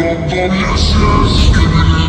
Well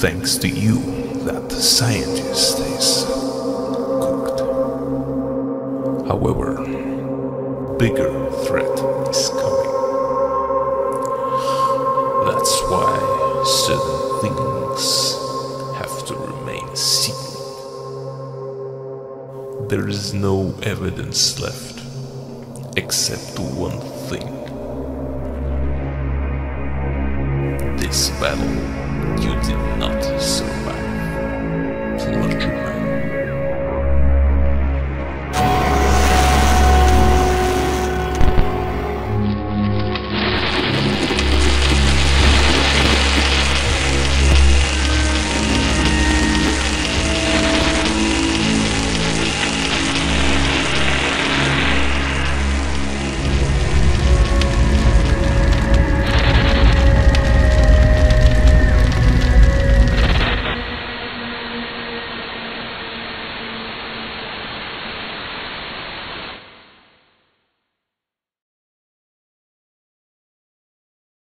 Thanks to you, that scientist is cooked. However, bigger threat is coming. That's why certain things have to remain secret. There is no evidence left, except one thing. This battle, you did not survive.